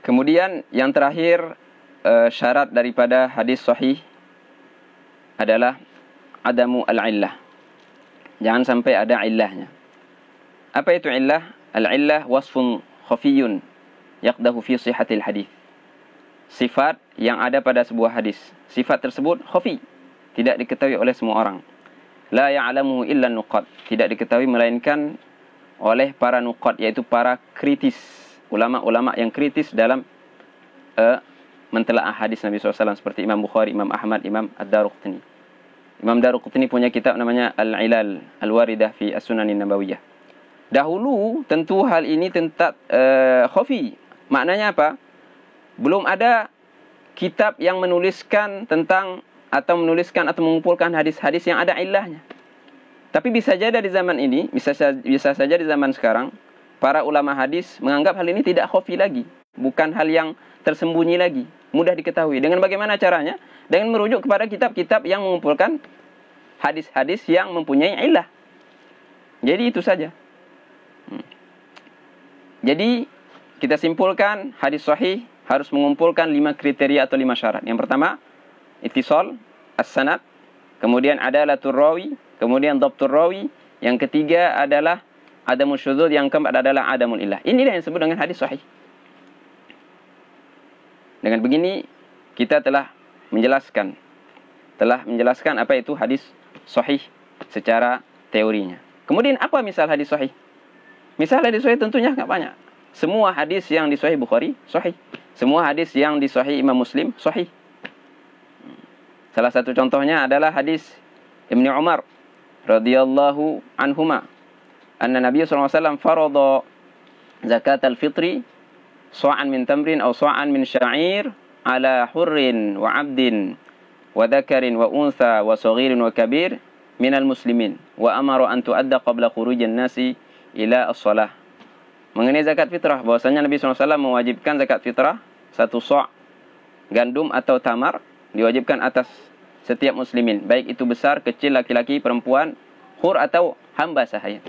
Kemudian yang terakhir uh, syarat daripada hadis sahih adalah adamu al-illah. Jangan sampai ada illahnya. Apa itu illah? Al-illah wasfun khafiyun yaqdahu fi sihhatil hadis. Sifat yang ada pada sebuah hadis. Sifat tersebut khafi, tidak diketahui oleh semua orang. La ya'lamuhu illa nuqad, tidak diketahui melainkan oleh para nuqad yaitu para kritis, ulama-ulama yang kritis dalam uh, mentelaah hadis Nabi SAW seperti Imam Bukhari, Imam Ahmad, Imam Ad-Daruqtani. Imam Daruqtani punya kitab namanya Al-Ilal Al-Waridah fi As-Sunanin Nabawiyah. Dahulu tentu hal ini tentang uh, khafi. Maknanya apa? Belum ada kitab yang menuliskan tentang atau menuliskan atau mengumpulkan hadis-hadis yang ada ilahnya. Tapi bisa saja di zaman ini, bisa bisa saja di zaman sekarang, para ulama hadis menganggap hal ini tidak khafi lagi, bukan hal yang tersembunyi lagi, mudah diketahui. Dengan bagaimana caranya? Dengan merujuk kepada kitab-kitab yang mengumpulkan hadis-hadis yang mempunyai ilah. Jadi itu saja. Hmm. Jadi kita simpulkan hadis sahih harus mengumpulkan lima kriteria atau lima syarat. Yang pertama, itisal, as-sanad, kemudian adalatul rawi, kemudian dhabtur rawi, yang ketiga adalah adamul syudzud, yang keempat adalah adamul ilah. Inilah yang disebut dengan hadis sahih. Dengan begini kita telah menjelaskan telah menjelaskan apa itu hadis sahih secara teorinya. Kemudian apa misal hadis sahih? Misal hadis sahih tentunya enggak banyak. Semua hadis yang di sahih Bukhari sahih. Semua hadis yang di sahih Imam Muslim sahih. Salah satu contohnya adalah hadis Ibnu Umar radhiyallahu anhuma anna Nabi wasallam farada zakat al-fitri sa'an min tamrin atau sa'an min sya'ir ala hurrin wa 'abdin wa dhakarin wa untha wa saghirin wa kabir min al-muslimin wa amara an tu'adda qabla khurujin nasi ila as-salah mengenai zakat fitrah bahwasanya Nabi SAW mewajibkan zakat fitrah satu sa' gandum atau tamar diwajibkan atas setiap muslimin. Baik itu besar kecil laki-laki perempuan hur atau hamba sahaya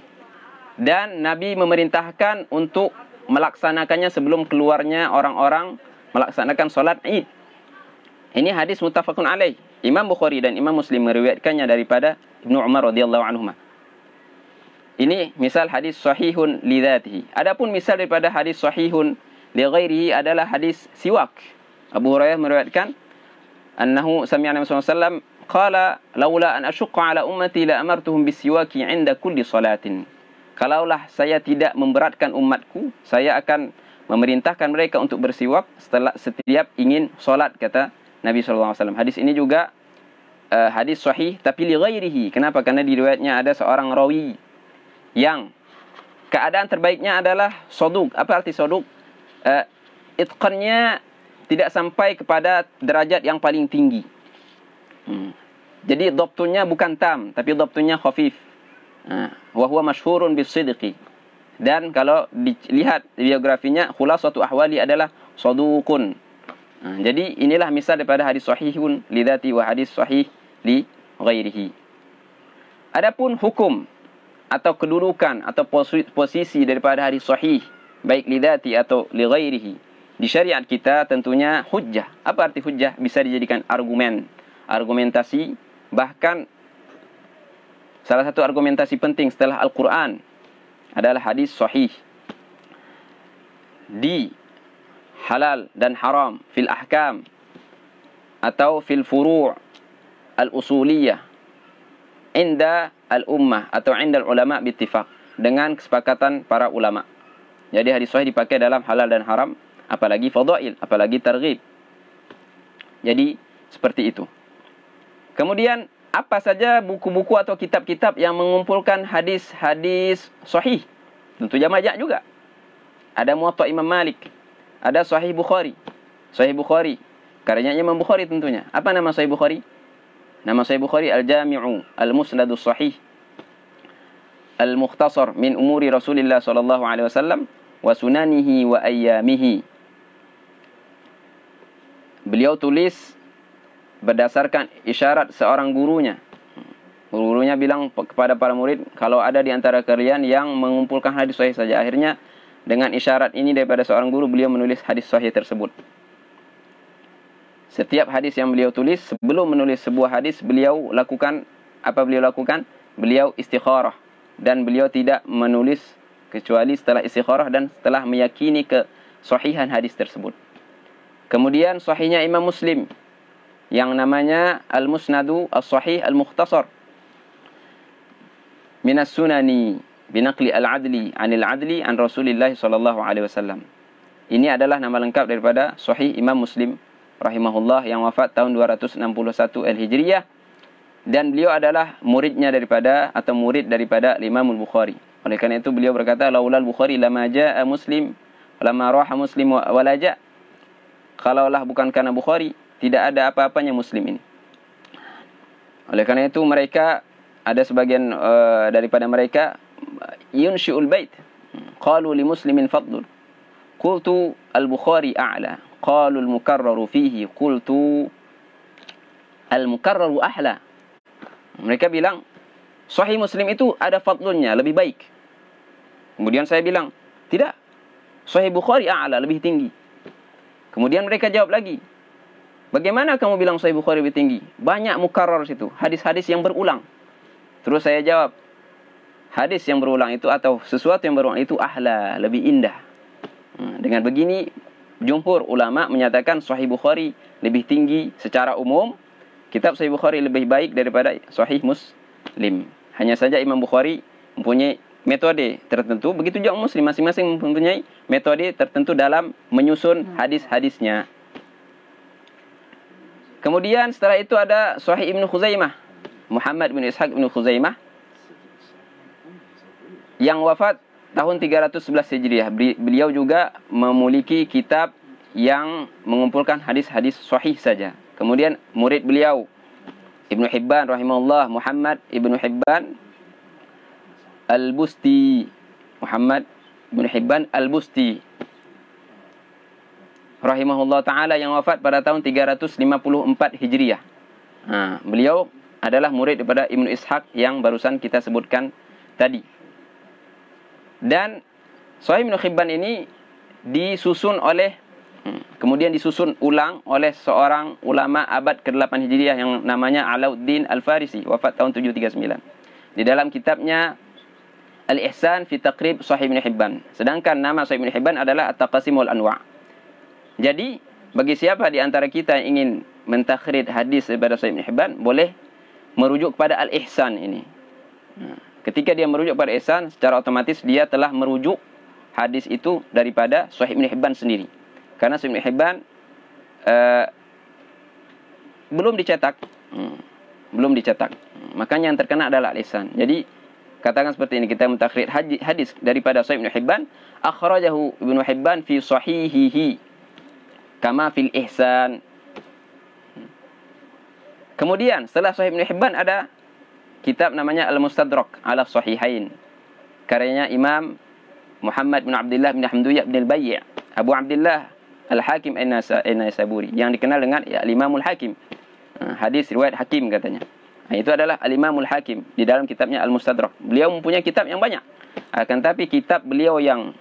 dan Nabi memerintahkan untuk melaksanakannya sebelum keluarnya orang-orang melaksanakan solat Id. Ini hadis muttafaqun alaih. Imam Bukhari dan Imam Muslim meriwayatkannya daripada Ibnu Umar radhiyallahu anhu. Ini misal hadis sahihun li dzatihi. Adapun misal daripada hadis sahihun li ghairihi adalah hadis siwak. Abu Hurairah meriwayatkan annahu sami'a Nabi sallallahu alaihi wasallam qala laula an ashqa ala ummati la amartuhum bisiwaki 'inda kulli salatin kalaulah saya tidak memberatkan umatku, saya akan memerintahkan mereka untuk bersiwak setelah setiap ingin solat kata Nabi SAW. Hadis ini juga uh, hadis sahih tapi li ghairihi. Kenapa? Karena di riwayatnya ada seorang rawi yang keadaan terbaiknya adalah soduk. Apa arti soduk? Uh, itqannya tidak sampai kepada derajat yang paling tinggi. Hmm. Jadi doktunya bukan tam, tapi doktunya khafif. Wa huwa masyhurun bisidqi. Dan kalau dilihat biografinya khulasatu ahwali adalah saduqun. Ha, jadi inilah misal daripada hadis sahihun li dzati wa hadis sahih li ghairihi. Adapun hukum atau kedudukan atau posisi daripada hadis sahih baik li dzati atau li ghairihi di syariat kita tentunya hujjah. Apa arti hujjah? Bisa dijadikan argumen, argumentasi bahkan Salah satu argumentasi penting setelah Al-Quran adalah hadis sahih. Di halal dan haram fil ahkam atau fil furu' al-usuliyah inda al-ummah atau inda al-ulama bittifaq dengan kesepakatan para ulama. Jadi hadis sahih dipakai dalam halal dan haram apalagi fadail, apalagi targhib. Jadi seperti itu. Kemudian apa saja buku-buku atau kitab-kitab yang mengumpulkan hadis-hadis sahih. Tentu jamajak juga. Ada Muwatta Imam Malik. Ada Sahih Bukhari. Sahih Bukhari. Karyanya Imam Bukhari tentunya. Apa nama Sahih Bukhari? Nama Sahih Bukhari Al-Jami'u Al-Musnadu Sahih. Al-Mukhtasar min umuri Rasulullah sallallahu alaihi wasallam wa sunanihi wa ayyamihi. Beliau tulis berdasarkan isyarat seorang gurunya. Gurunya bilang kepada para murid, kalau ada di antara kalian yang mengumpulkan hadis sahih saja. Akhirnya dengan isyarat ini daripada seorang guru beliau menulis hadis sahih tersebut. Setiap hadis yang beliau tulis sebelum menulis sebuah hadis beliau lakukan apa beliau lakukan? Beliau istikharah dan beliau tidak menulis kecuali setelah istikharah dan setelah meyakini ke sahihan hadis tersebut. Kemudian sahihnya Imam Muslim yang namanya Al-Musnadu As-Sahih Al-Mukhtasar minas sunani binaqli al-adli anil adli an Rasulillah sallallahu alaihi wasallam. Ini adalah nama lengkap daripada Sahih Imam Muslim rahimahullah yang wafat tahun 261 Al-Hijriyah dan beliau adalah muridnya daripada atau murid daripada Imam Al-Bukhari. Oleh kerana itu beliau berkata laulal Bukhari lama jaa Muslim lama raha Muslim ja. Kalaulah bukan karena Bukhari, tidak ada apa-apanya Muslim ini. Oleh kerana itu mereka ada sebagian uh, daripada mereka yunshi'ul bait. Qalu li muslimin fadlun. Qultu al-bukhari a'la. Qalu al-mukarraru fihi. Qultu al-mukarraru ahla mereka bilang sahih muslim itu ada fadlunnya lebih baik. Kemudian saya bilang tidak. Sahih bukhari a'la lebih tinggi. Kemudian mereka jawab lagi bagaimana kamu bilang sahih bukhari lebih tinggi banyak mukarrar situ hadis-hadis yang berulang terus saya jawab hadis yang berulang itu atau sesuatu yang berulang itu ahla, lebih indah. Hmm, dengan begini, jumhur ulama menyatakan Sahih Bukhari lebih tinggi secara umum. Kitab Sahih Bukhari lebih baik daripada Sahih Muslim. Hanya saja Imam Bukhari mempunyai metode tertentu. Begitu juga Muslim masing-masing mempunyai metode tertentu dalam menyusun hadis-hadisnya. Kemudian setelah itu ada Sahih Ibn Khuzaimah. Muhammad bin Ishaq bin Khuzaimah yang wafat tahun 311 Hijriah. Beliau juga memiliki kitab yang mengumpulkan hadis-hadis sahih saja. Kemudian murid beliau Ibnu Hibban rahimahullah Muhammad Ibnu Hibban Al-Busti Muhammad Ibnu Hibban Al-Busti rahimahullah taala yang wafat pada tahun 354 Hijriah. Ha, beliau adalah murid daripada Ibnu Ishaq yang barusan kita sebutkan tadi. Dan Sahih Ibn Khibban ini disusun oleh hmm, kemudian disusun ulang oleh seorang ulama abad ke-8 Hijriah yang namanya Alauddin Al-Farisi wafat tahun 739. Di dalam kitabnya Al-Ihsan fi Taqrib Sahih Ibn Hibban. Sedangkan nama Sahih Ibn Hibban adalah At-Taqasimul Anwa'. Jadi, bagi siapa di antara kita yang ingin mentakhrid hadis daripada Sahih Ibn Hibban, boleh merujuk kepada Al-Ihsan ini. Hmm. Ketika dia merujuk pada ihsan, secara otomatis dia telah merujuk hadis itu daripada Sahih Ibn Hibban sendiri. Karena Sahih Ibn Hibban uh, belum dicetak. Hmm, belum dicetak. Makanya yang terkena adalah ihsan. Jadi, katakan seperti ini. Kita mentakhrid hadis daripada Sahih Ibn Hibban. Akhrajahu Ibn Hibban fi sahihihi. Kama fil ihsan. Kemudian, setelah Sahih Ibn Hibban ada kitab namanya Al-Mustadrak ala Sahihain. Karyanya Imam Muhammad bin Abdullah bin Hamduyah bin Al-Bayy' Abu Abdullah Al-Hakim An-Naisaburi yang dikenal dengan ya, Al-Imamul Hakim. Ha, hadis riwayat Hakim katanya. Ha, itu adalah Al-Imamul Hakim di dalam kitabnya Al-Mustadrak. Beliau mempunyai kitab yang banyak. Akan tapi kitab beliau yang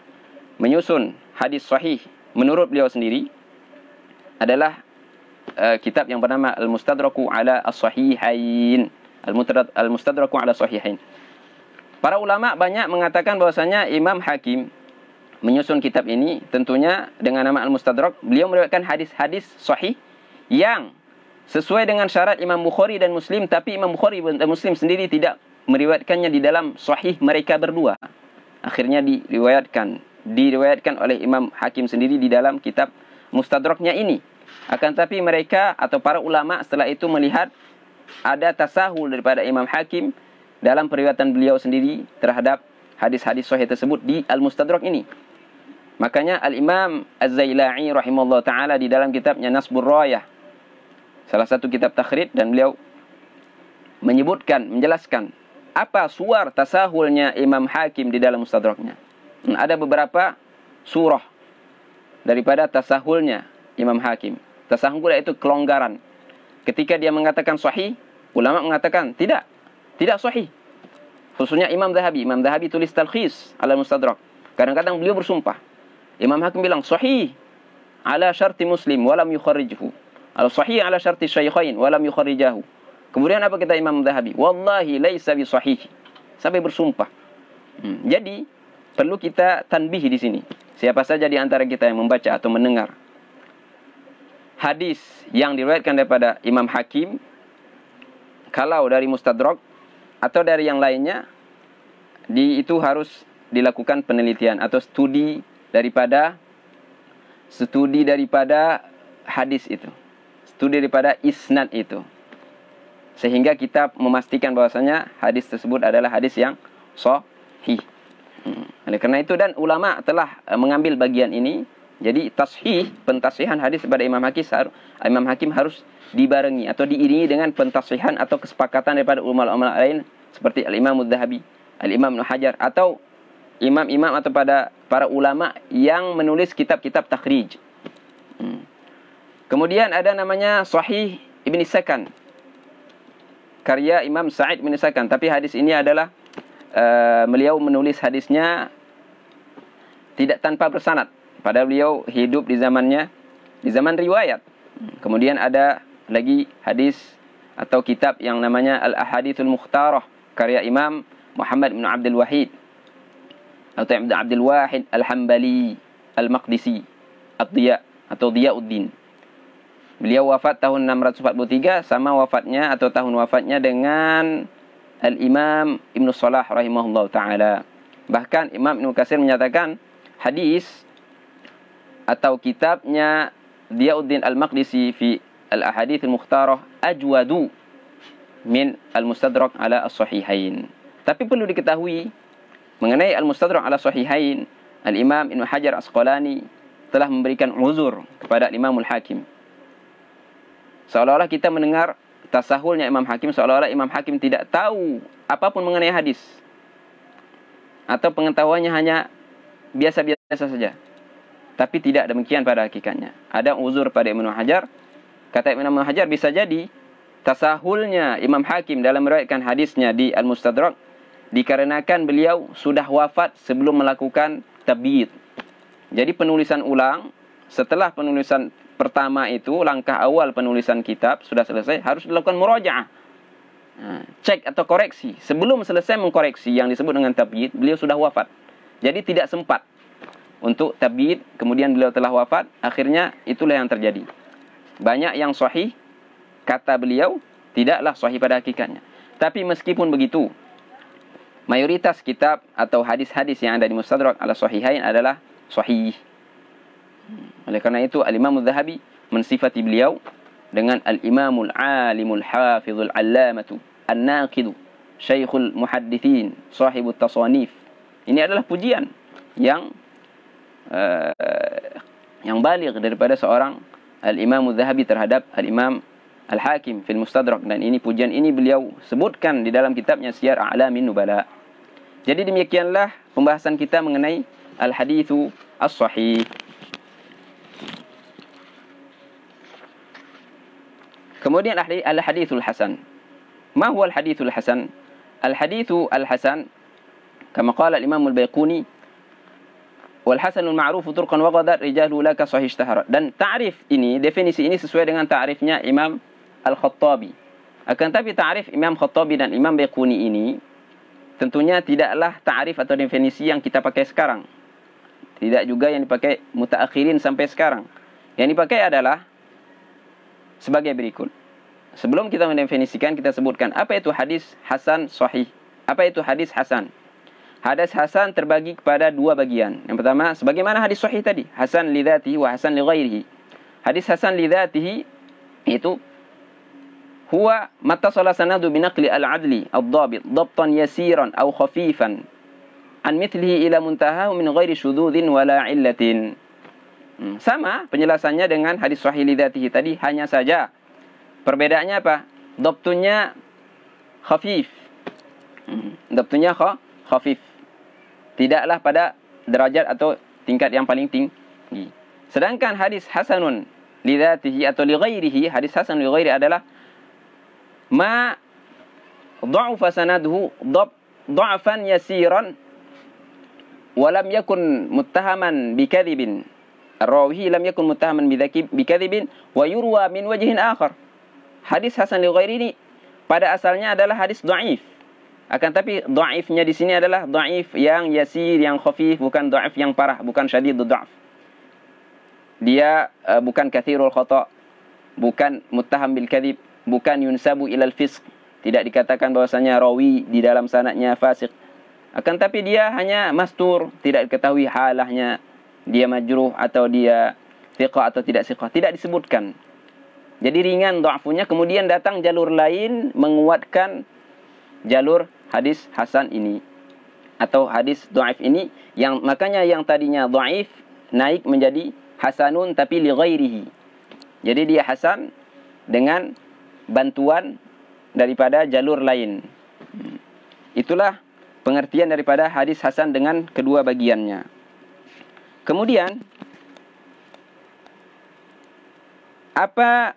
menyusun hadis sahih menurut beliau sendiri adalah uh, kitab yang bernama Al-Mustadraku ala As-Sahihain. Al-Mustadraku ala sahihain. Para ulama banyak mengatakan bahwasanya Imam Hakim menyusun kitab ini tentunya dengan nama Al-Mustadrak. Beliau meriwayatkan hadis-hadis sahih yang sesuai dengan syarat Imam Bukhari dan Muslim tapi Imam Bukhari dan Muslim sendiri tidak meriwayatkannya di dalam sahih mereka berdua. Akhirnya diriwayatkan diriwayatkan oleh Imam Hakim sendiri di dalam kitab Mustadraknya ini. Akan tapi mereka atau para ulama setelah itu melihat ada tasahul daripada Imam Hakim dalam periwayatan beliau sendiri terhadap hadis-hadis sahih tersebut di Al-Mustadrak ini. Makanya Al-Imam Az-Zailai rahimahullah ta'ala di dalam kitabnya Nasbur Rayah. Salah satu kitab takhrid dan beliau menyebutkan, menjelaskan apa suar tasahulnya Imam Hakim di dalam Mustadraknya. Hmm, ada beberapa surah daripada tasahulnya Imam Hakim. Tasahul itu kelonggaran ketika dia mengatakan sahih, ulama mengatakan tidak, tidak sahih. Khususnya Imam Zahabi, Imam Zahabi tulis talkhis ala mustadrak. Kadang-kadang beliau bersumpah. Imam Hakim bilang sahih ala syarti Muslim walam yukharrijhu. Al sahih ala syarti Syaikhain walam yukharrijahu. Kemudian apa kata Imam Zahabi? Wallahi laisa bi sahih. Sampai bersumpah. Hmm. Jadi perlu kita tanbih di sini. Siapa saja di antara kita yang membaca atau mendengar hadis yang diriwayatkan daripada Imam Hakim kalau dari Mustadrak atau dari yang lainnya di itu harus dilakukan penelitian atau studi daripada studi daripada hadis itu. Studi daripada isnad itu. Sehingga kita memastikan bahwasanya hadis tersebut adalah hadis yang sahih. Hmm. Oleh kerana itu dan ulama telah uh, mengambil bagian ini. Jadi tashih, pentasihan hadis kepada Imam Hakim, Imam Hakim harus dibarengi atau diiringi dengan pentasihan atau kesepakatan daripada ulama-ulama lain seperti Al-Imam Mudzahabi, Al-Imam Ibn Hajar atau imam-imam atau pada para ulama yang menulis kitab-kitab takhrij. Hmm. Kemudian ada namanya Sahih Ibn Sakan. Karya Imam Sa'id Ibn Sakan. Tapi hadis ini adalah uh, beliau menulis hadisnya tidak tanpa bersanad. Padahal beliau hidup di zamannya, di zaman riwayat. Kemudian ada lagi hadis atau kitab yang namanya Al-Ahadithul Mukhtarah. Karya Imam Muhammad bin Abdul Wahid atau Ibn Abdul Wahid Al-Hambali Al-Maqdisi Ad-Diya atau Diyauddin. Beliau wafat tahun 643 sama wafatnya atau tahun wafatnya dengan Al-Imam Ibn Salah rahimahullah ta'ala. Bahkan Imam Ibn Qasir menyatakan hadis atau kitabnya Diyauddin Al-Maqdisi fi Al-Ahadith Al-Mukhtarah ajwadu min Al-Mustadrak ala As-Sahihain. Tapi perlu diketahui Mengenai Al-Mustadrak ala Sahihain, Al-Imam Ibn Hajar Asqalani telah memberikan uzur kepada Imamul Hakim. Seolah-olah kita mendengar tasahulnya Imam Hakim, seolah-olah Imam Hakim tidak tahu apapun mengenai hadis. Atau pengetahuannya hanya biasa-biasa saja. Tapi tidak demikian pada hakikatnya. Ada uzur pada Imam Hajar. Kata Imam Hajar bisa jadi tasahulnya Imam Hakim dalam meriwayatkan hadisnya di Al-Mustadrak dikarenakan beliau sudah wafat sebelum melakukan tabid. Jadi penulisan ulang setelah penulisan pertama itu langkah awal penulisan kitab sudah selesai harus dilakukan murajaah. Ha, cek atau koreksi. Sebelum selesai mengkoreksi yang disebut dengan tabid, beliau sudah wafat. Jadi tidak sempat untuk tabid, kemudian beliau telah wafat, akhirnya itulah yang terjadi. Banyak yang sahih kata beliau tidaklah sahih pada hakikatnya. Tapi meskipun begitu, mayoritas kitab atau hadis-hadis yang ada di Mustadrak ala Sahihain adalah sahih. Oleh kerana itu Al-Imam Al-Zahabi mensifati beliau dengan Al-Imamul Alimul Hafizul Allamatu An-Naqidu Syekhul Muhaddithin Sahibut Tasanif. Ini adalah pujian yang uh, yang balik daripada seorang Al-Imam Al-Zahabi terhadap Al-Imam Al-Hakim fil Mustadrak dan ini pujian ini beliau sebutkan di dalam kitabnya Siyar A'lamin Nubala. Jadi demikianlah pembahasan kita mengenai al-hadithu as-sahih. Kemudian al-hadithul hasan. Ma huwa al-hadithul hasan? Al-hadithu al-hasan kama qala al-Imam al-Baiquni wal hasanul ma'ruf turqan wa ghadar rijalu laka sahih ishtahara. Dan ta'rif ini, definisi ini sesuai dengan ta'rifnya Imam Al-Khattabi. Akan tapi ta'rif Imam Khattabi dan Imam Baiquni ini tentunya tidaklah ta'arif atau definisi yang kita pakai sekarang. Tidak juga yang dipakai mutaakhirin sampai sekarang. Yang dipakai adalah sebagai berikut. Sebelum kita mendefinisikan, kita sebutkan apa itu hadis hasan sahih. Apa itu hadis hasan? Hadis Hasan terbagi kepada dua bagian. Yang pertama, sebagaimana hadis sahih tadi, Hasan li dhatihi wa Hasan li ghairihi. Hadis Hasan li itu huwa matta sala sanadu bi naqli al adli al dhabit dhabtan yasiran aw khafifan an mithlihi ila muntaha min ghairi shududin wa illatin. Hmm. Sama penjelasannya dengan hadis sahih li tadi hanya saja perbedaannya apa? Dhabtunya khafif. Hmm. Dhabtunya khafif tidaklah pada derajat atau tingkat yang paling tinggi sedangkan hadis hasanun lidatihi atau li ghairihi hadis hasan li ghairi adalah ma dha'afa sanaduhu dha'fan yasiran walam yakun muttahaman bikadzibin rawi lam yakun muttahaman bikadzibin wa yurwa min wajhin akhar. Hadis hasan li ghairi ini pada asalnya adalah hadis dhaif akan tapi dhaifnya di sini adalah dhaif yang yasir yang khafif bukan dhaif yang parah bukan syadidud dhaf dia uh, bukan kathirul khata bukan muttaham bil kadzib bukan yunsabu ilal fisq. Tidak dikatakan bahwasanya rawi di dalam sanadnya fasik akan tapi dia hanya mastur tidak diketahui halahnya dia majruh atau dia thiqah atau tidak thiqah tidak disebutkan. Jadi ringan dha'funya kemudian datang jalur lain menguatkan jalur hadis hasan ini atau hadis dhaif ini yang makanya yang tadinya dhaif naik menjadi hasanun tapi li ghairihi. Jadi dia hasan dengan bantuan daripada jalur lain. Itulah pengertian daripada hadis hasan dengan kedua bagiannya. Kemudian apa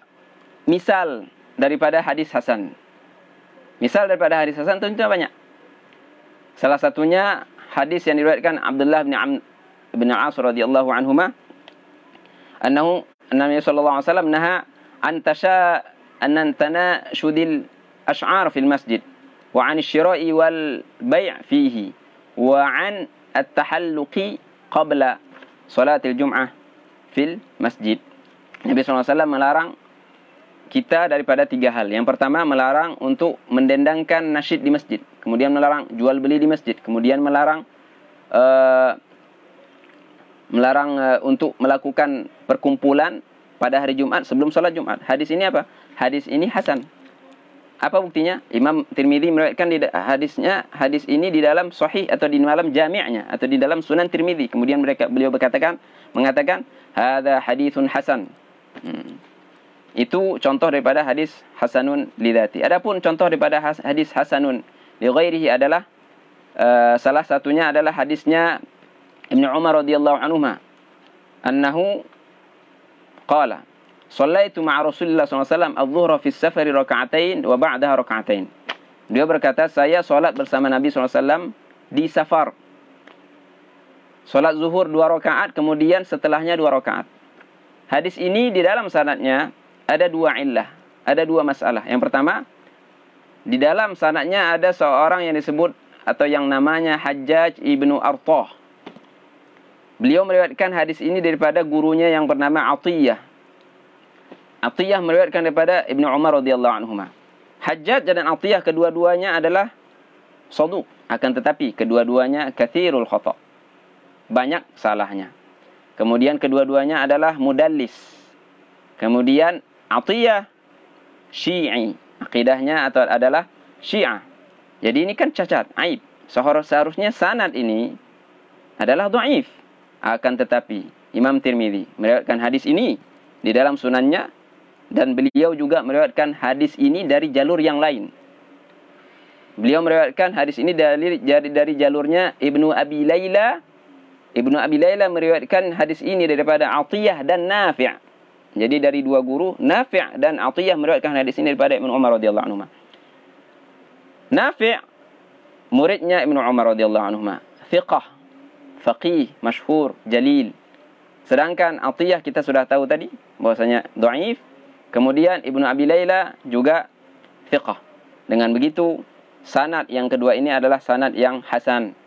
misal daripada hadis hasan? Misal daripada hadis Hasan tentu banyak. Salah satunya hadis yang diriwayatkan Abdullah bin Am bin As radhiyallahu anhuma annahu Nabi sallallahu alaihi wasallam naha an tasha an tana shudil ash'ar fil masjid wa an syira'i wal bai' fihi wa an at-tahalluqi qabla salatil jum'ah fil masjid. Nabi sallallahu alaihi wasallam melarang kita daripada tiga hal. Yang pertama melarang untuk mendendangkan nasyid di masjid. Kemudian melarang jual beli di masjid. Kemudian melarang uh, melarang uh, untuk melakukan perkumpulan pada hari Jumat sebelum solat Jumat. Hadis ini apa? Hadis ini hasan. Apa buktinya? Imam Tirmidzi meriwayatkan di hadisnya hadis ini di dalam sahih atau di dalam jami'nya atau di dalam Sunan Tirmidzi. Kemudian mereka beliau berkatakan mengatakan haditsun hasan. Hmm. Itu contoh daripada hadis hasanun lidati. Adapun contoh daripada hadis hasanun li ghairihi adalah uh, salah satunya adalah hadisnya Ibnu Umar radhiyallahu anhu annahu qala Sallaitu ma'a Rasulullah SAW al-zuhra fi safari raka'atain wa ba'daha raka'atain. Dia berkata, saya solat bersama Nabi SAW di safar. Solat zuhur dua rakaat, kemudian setelahnya dua rakaat. Hadis ini di dalam sanadnya ada dua illah, ada dua masalah. Yang pertama, di dalam sanadnya ada seorang yang disebut atau yang namanya Hajjaj ibnu Artah. Beliau meriwayatkan hadis ini daripada gurunya yang bernama Atiyah. Atiyah meriwayatkan daripada Ibnu Umar radhiyallahu anhu. Hajjaj dan Atiyah kedua-duanya adalah saduq, akan tetapi kedua-duanya kathirul khata. Banyak salahnya. Kemudian kedua-duanya adalah mudallis. Kemudian Atiyah Syi'i. Akidahnya atau adalah Syiah. Jadi ini kan cacat, aib. Seharusnya sanad ini adalah dhaif. Akan tetapi Imam Tirmizi meriwayatkan hadis ini di dalam sunannya dan beliau juga meriwayatkan hadis ini dari jalur yang lain. Beliau meriwayatkan hadis ini dari dari, dari jalurnya Ibnu Abi Laila. Ibnu Abi Laila meriwayatkan hadis ini daripada Atiyah dan Nafi'. Jadi dari dua guru, Nafi' dan Atiyah meriwayatkan hadis ini daripada Ibnu Umar radhiyallahu anhu. Nafi' muridnya Ibnu Umar radhiyallahu anhu, thiqah, faqih, masyhur, jalil. Sedangkan Atiyah kita sudah tahu tadi bahwasanya dhaif. Kemudian Ibnu Abi Laila juga thiqah. Dengan begitu, sanad yang kedua ini adalah sanad yang hasan.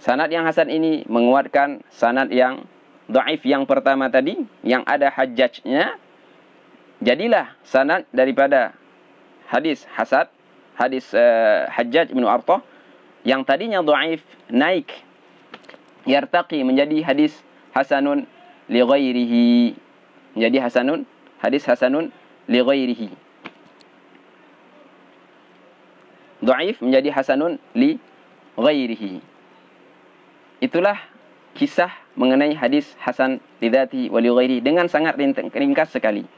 Sanad yang hasan ini menguatkan sanad yang dhaif yang pertama tadi yang ada hajjajnya jadilah sanad daripada hadis hasad hadis uh, hajjaj bin artah yang tadinya dhaif naik yartaqi menjadi hadis hasanun li ghairihi. Menjadi hasanun hadis hasanun li ghairihi. Dhaif menjadi hasanun li ghairihi. Itulah kisah mengenai hadis Hasan lidati wali ghairi dengan sangat ringkas sekali.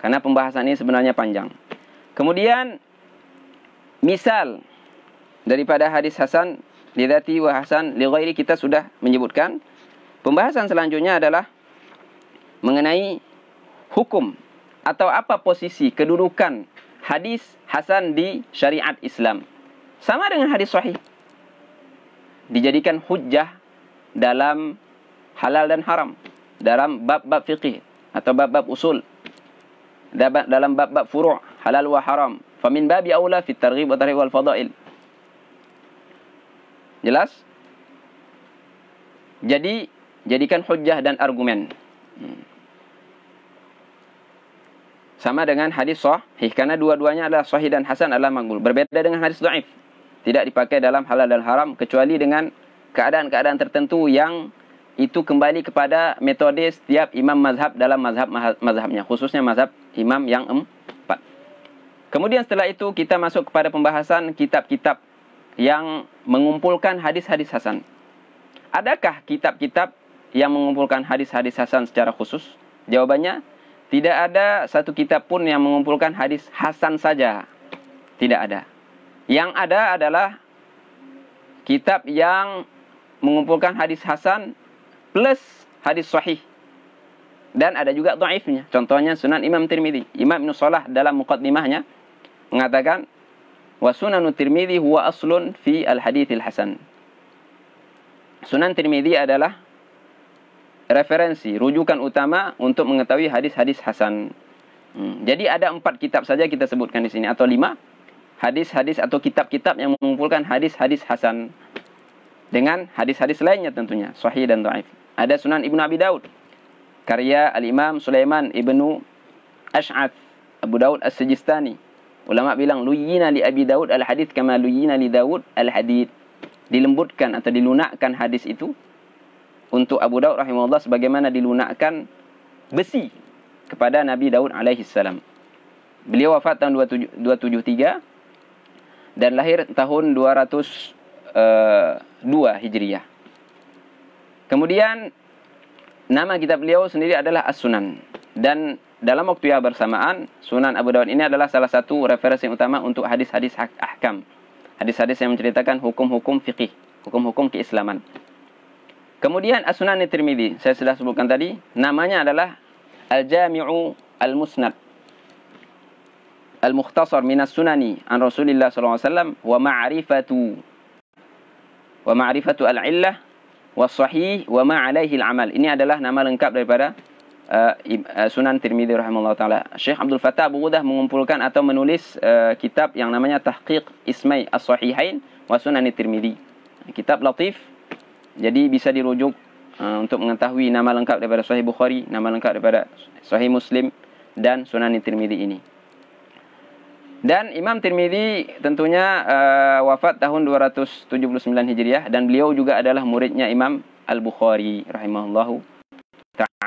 Karena pembahasan ini sebenarnya panjang. Kemudian misal daripada hadis Hasan lidati wa Hasan li ghairi kita sudah menyebutkan. Pembahasan selanjutnya adalah mengenai hukum atau apa posisi kedudukan hadis Hasan di syariat Islam. Sama dengan hadis sahih. Dijadikan hujjah dalam halal dan haram dalam bab-bab fiqih atau bab-bab usul dalam bab-bab furu' halal wa haram. Famin babi aula fi targhib wa tarhib wal fadail. Jelas? Jadi jadikan hujjah dan argumen. Hmm. sama dengan hadis sahih karena dua-duanya adalah sahih dan hasan adalah makbul berbeda dengan hadis dhaif. Tidak dipakai dalam halal dan haram kecuali dengan keadaan-keadaan tertentu yang itu kembali kepada metode setiap imam mazhab dalam mazhab mazhabnya khususnya mazhab imam yang empat. Kemudian setelah itu kita masuk kepada pembahasan kitab-kitab yang mengumpulkan hadis-hadis hasan. Adakah kitab-kitab yang mengumpulkan hadis-hadis hasan secara khusus? Jawabannya tidak ada satu kitab pun yang mengumpulkan hadis hasan saja. Tidak ada. Yang ada adalah kitab yang mengumpulkan hadis hasan plus hadis sahih. Dan ada juga dhaifnya. Contohnya Sunan Imam Tirmizi. Imam Ibn Salah dalam muqaddimahnya mengatakan wa Sunan Tirmizi huwa aslun fi al-hadits al-hasan. Sunan Tirmizi adalah referensi, rujukan utama untuk mengetahui hadis-hadis hasan. Hmm. Jadi ada empat kitab saja kita sebutkan di sini atau lima hadis-hadis atau kitab-kitab yang mengumpulkan hadis-hadis hasan dengan hadis-hadis lainnya tentunya sahih dan dhaif. Ada Sunan Ibnu Abi Daud. Karya Al-Imam Sulaiman Ibnu Ash'ath Abu Daud As-Sijistani. Ulama bilang luyina li Abi Daud al-hadith kama luyina li Daud al-hadith. Dilembutkan atau dilunakkan hadis itu untuk Abu Daud rahimahullah sebagaimana dilunakkan besi kepada Nabi Daud alaihi salam. Beliau wafat tahun 273 dan lahir tahun 200 2 Hijriah. Kemudian nama kitab beliau sendiri adalah As-Sunan dan dalam waktu yang bersamaan Sunan Abu Dawud ini adalah salah satu referensi utama untuk hadis-hadis ahkam. Hadis-hadis yang menceritakan hukum-hukum fikih, hukum-hukum keislaman. Kemudian As-Sunan Tirmizi, saya sudah sebutkan tadi, namanya adalah Al-Jami'u Al-Musnad. Al-Mukhtasar minas sunani an Rasulillah sallallahu alaihi wasallam wa ma'rifatu wa ma'rifatu al-illah wa sahih wa ma alaihi al-amal. Ini adalah nama lengkap daripada uh, uh Sunan Tirmizi rahimahullah taala. Syekh Abdul Fattah Abu Ghudah mengumpulkan atau menulis uh, kitab yang namanya Tahqiq Ismai As-Sahihain wa Sunan Tirmizi. Kitab latif. Jadi bisa dirujuk uh, untuk mengetahui nama lengkap daripada Sahih Bukhari, nama lengkap daripada Sahih Muslim dan Sunan Tirmizi ini. Dan Imam Tirmidzi tentunya uh, wafat tahun 279 Hijriah dan beliau juga adalah muridnya Imam Al-Bukhari rahimahullahu taala.